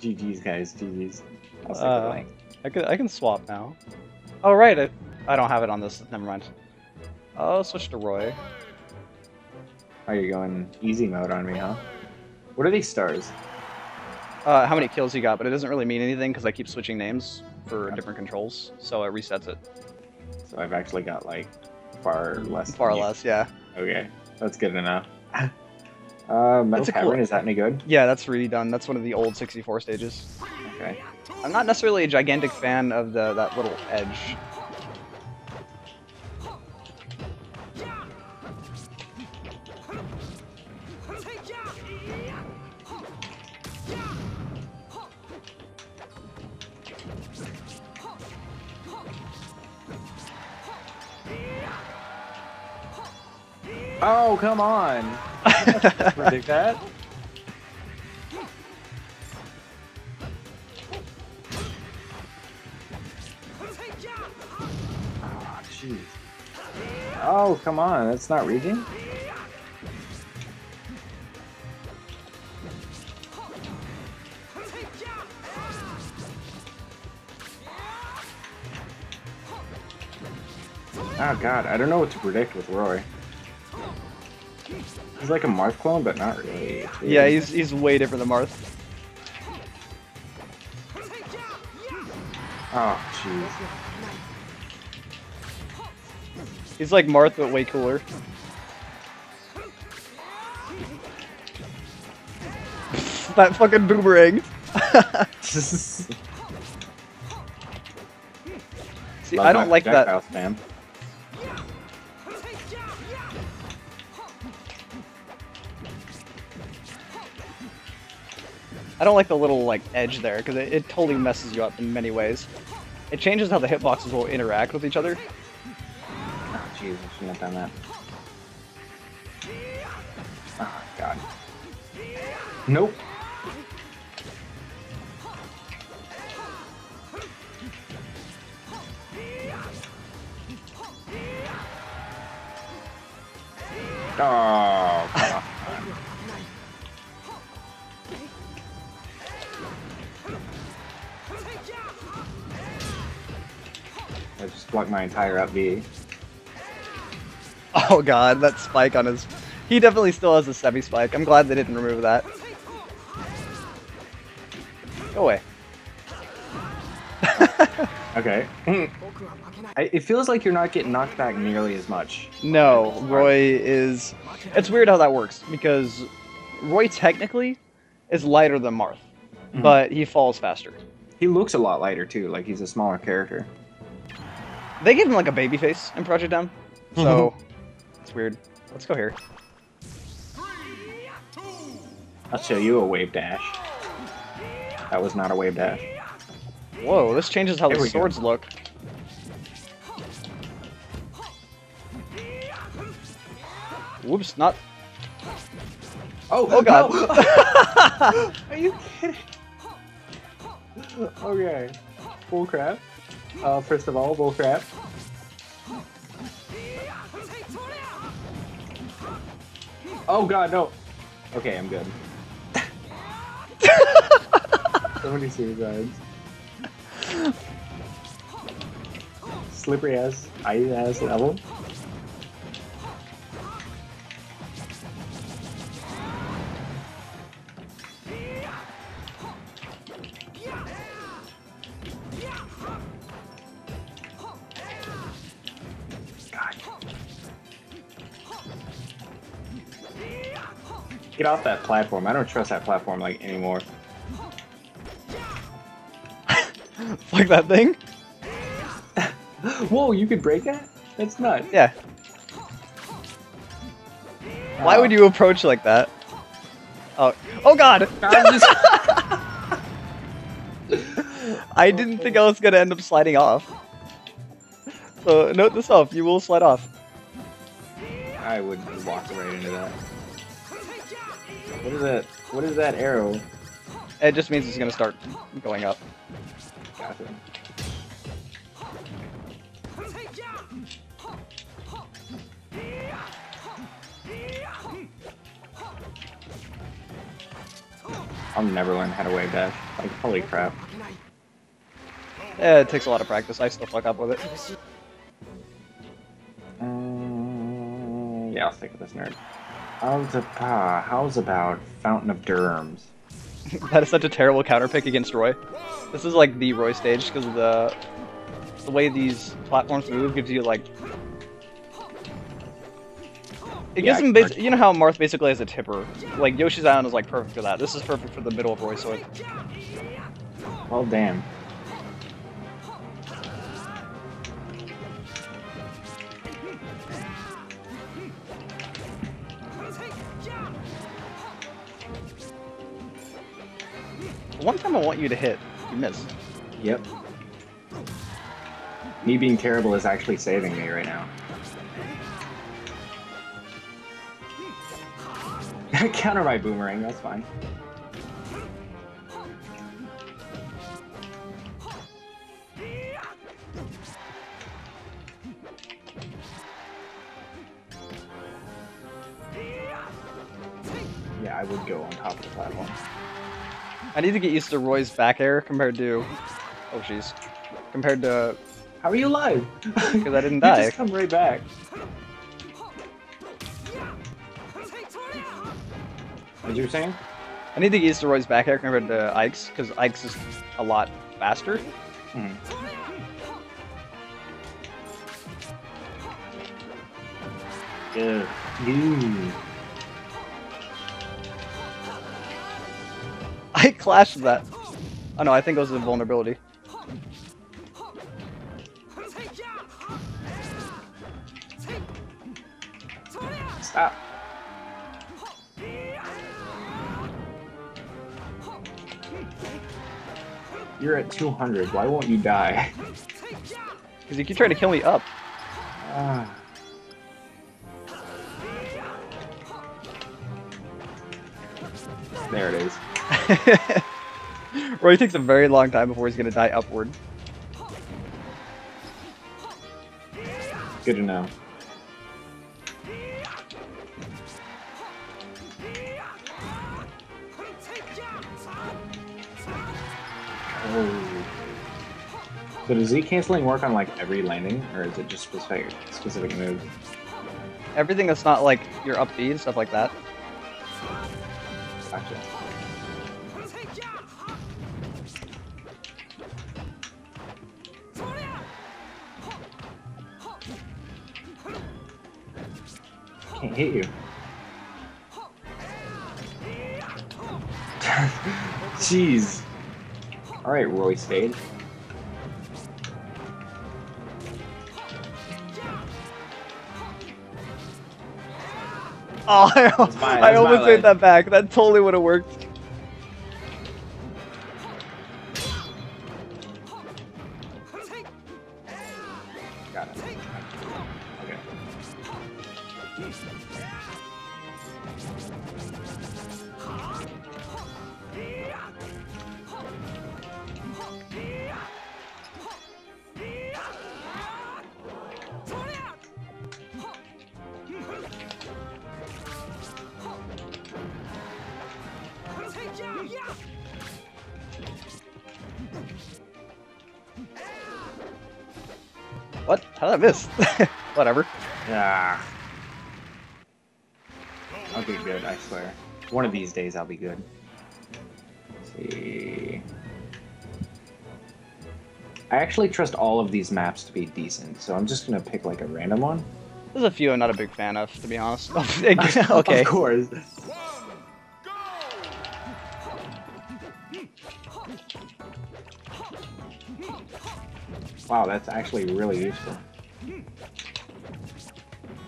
GG's, guys. GG's. I'll Uh. I can I can swap now. Oh right, I, I don't have it on this. Never mind. I'll switch to Roy. Oh, you're going easy mode on me, huh? What are these stars? Uh, how many kills you got? But it doesn't really mean anything because I keep switching names for different controls, so it resets it. So I've actually got like far less. than Far you. less, yeah. Okay, that's good enough. Uh, Metal a cool- is that any good? Yeah, that's redone. That's one of the old 64 stages. Okay. I'm not necessarily a gigantic fan of the that little edge. Oh, come on! Predict that? Oh, jeez. Oh, come on, that's not reaching? Oh ah, god, I don't know what to predict with Roy. He's like a Marth clone, but not really. yeah, he's he's way different than Marth. Oh, jeez. He's like Marth, but way cooler. that fucking boomerang. See, I don't like that. Spam. I don't like the little like edge there because it, it totally messes you up in many ways. It changes how the hitboxes will interact with each other. Oh, jeez, I shouldn't have done that. Oh, God. Nope. Oh, I just blocked my entire up B. Oh god, that spike on his. He definitely still has a semi spike. I'm glad they didn't remove that. Go away. Okay. I, it feels like you're not getting knocked back nearly as much. No, Roy is. It's weird how that works because Roy technically is lighter than Marth, Mhm. but he falls faster. He looks a lot lighter too, like he's a smaller character. They gave him like a baby face in Project M, so mm-hmm. it's weird. Let's go here. I'll show you a wave dash. That was not a wave dash. Whoa, this changes how There the we go. swords look. Whoops, not. Oh, Oh god. no! Are you kidding? Okay. Bull crap. Uh, first of all, bullcrap. Oh god, no. Okay, I'm good. so many suicides. Slippery ass, ice ass level. Get off that platform. I don't trust that platform like anymore. like that thing? Whoa, you could break that? That's nuts. Yeah. Why would you approach like that? Oh, oh god! I didn't think I was gonna end up sliding off. So note this off, you will slide off. I would walk right into that. What is that? What is that arrow? It just means it's gonna start going up. Gotcha. I'll never learn how to wave dash. Like, holy crap. Yeah, it takes a lot of practice. I still fuck up with it. Um, yeah, I'll stick with this nerd. How's about, how's about Fountain of Dreams? that is such a terrible counter pick against Roy. This is like the Roy stage because the the way these platforms move gives you like it gives Yeah, him you know how Marth basically has a tipper. Like Yoshi's Island is like perfect for that. This is perfect for the middle of Roy Sword. Well, damn. One time I want you to hit, you miss. Yep. Me being terrible is actually saving me right now. Counter my boomerang, that's fine. Yeah, I would go on top of the platform. I need to get used to Roy's back air compared to oh jeez compared to How are you alive? because I didn't You die. just come right back. What you were saying? I need to get used to Roy's back air compared to Ike's because Ike's is a lot faster. Hmm. Ugh. Ooh. Ike clashed that. Oh no, I think it was a vulnerability. Stop. You're at 200. Why won't you die? Because you keep trying to kill me up. Ah. Roy takes a very long time before he's gonna die upward. Good to know. Oh. So does Z canceling work on like every landing, or is it just specific specific moves? Everything that's not like your up B and stuff like that. Gotcha. Can't hit you. Jeez. All right, Roy Spade. Oh, I, That's my- I that's almost made that back. That totally would have worked. Got it. Okay. What? How did I miss? Whatever. Ah. I'll be good, I swear. One of these days I'll be good. Let's see. I actually trust all of these maps to be decent, so I'm just gonna pick like a random one. There's a few I'm not a big fan of, to be honest. okay. Of course. Wow, that's actually really useful.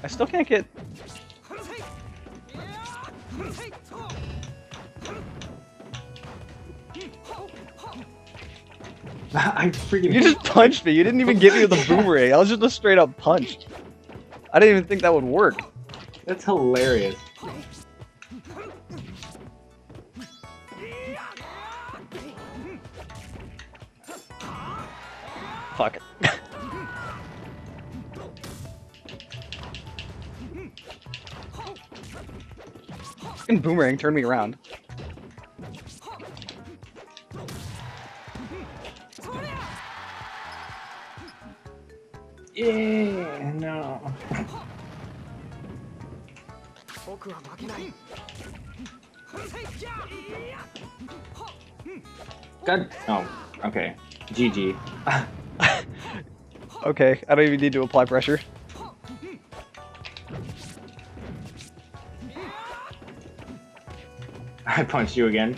I still can't get. I freaking You just punched me. You didn't even give me the boomerang. I was just a straight up punch. I didn't even think that would work. That's hilarious. Fuck it. Boomerang turned me around. Good. Oh, okay. GG. okay, I don't even need to apply pressure. I punch you again.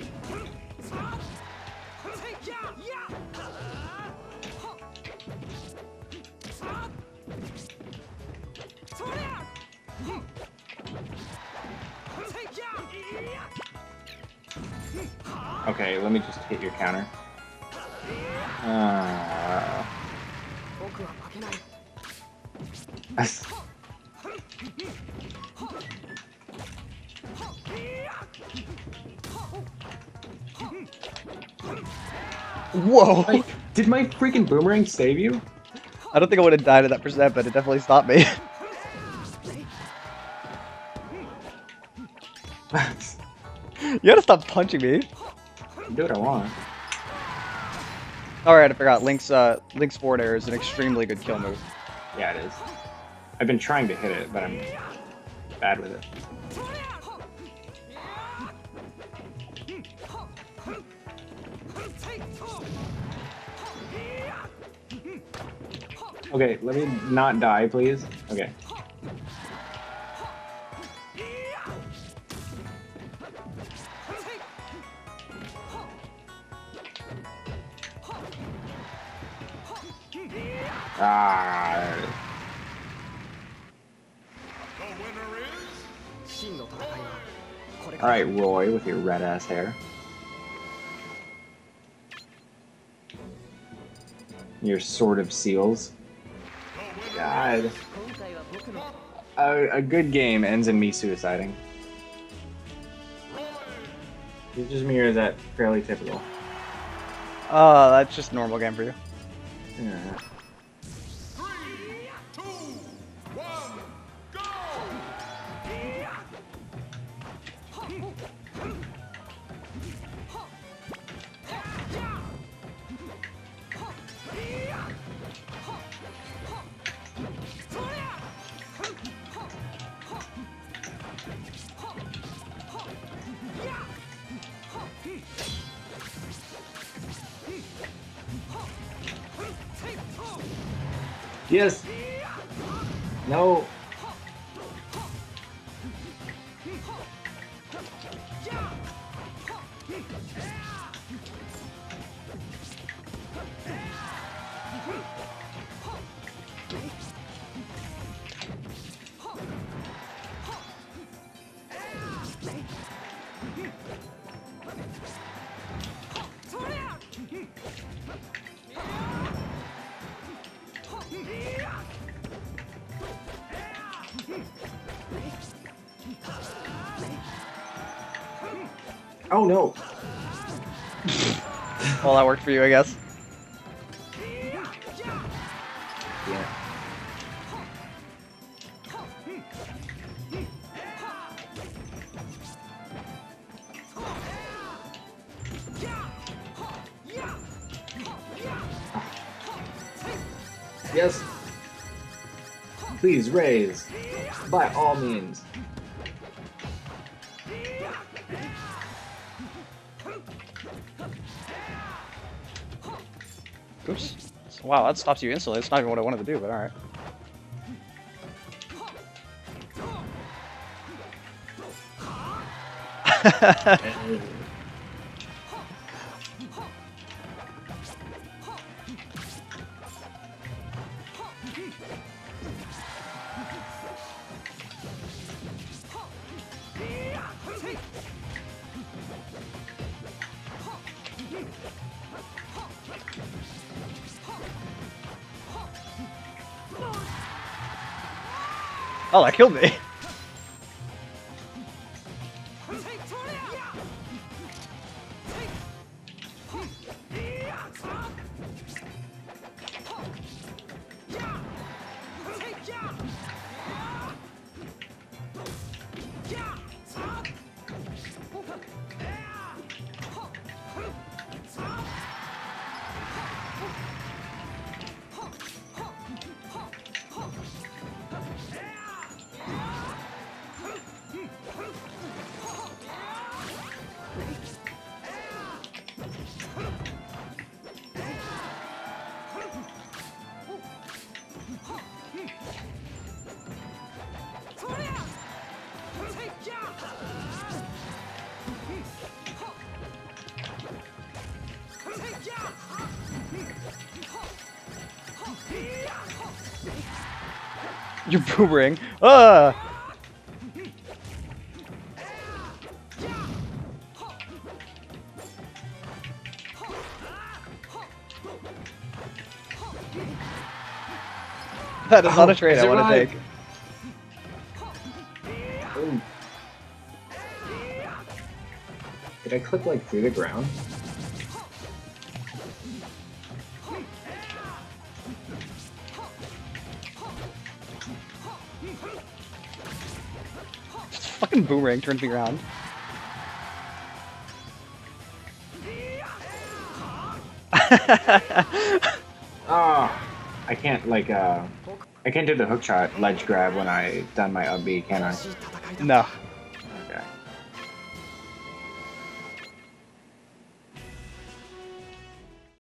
Whoa! Wait, did my freaking boomerang save you? I don't think I would have died at that percent, but it definitely stopped me. you gotta stop punching me. Do what I want. Alright, I forgot. Link's uh Link's forward air is an extremely good kill move. Yeah, it is. I've been trying to hit it, but I'm bad with it. Okay, let me not die, please. Okay. Ah, Alright, Roy, with your red ass hair. Your Sword of Seals. God. A, a good game ends in me suiciding. It just is that fairly typical. Oh, uh, that's just normal game for you. Yeah. Yes. No. Oh no. Well, that worked for you, I guess. Yeah. Yes. Please raise. By all means. Oops. Wow, that stops you instantly. It's not even what I wanted to do, but alright. Oh, that killed me. You're boomerang. Ah! That is not Oh, a trade I it want to take. Ooh. Did I click like through the ground? Fucking boomerang turns me around. oh, I can't like uh, I can't do the hook shot ledge grab when I done my up B, can I? No.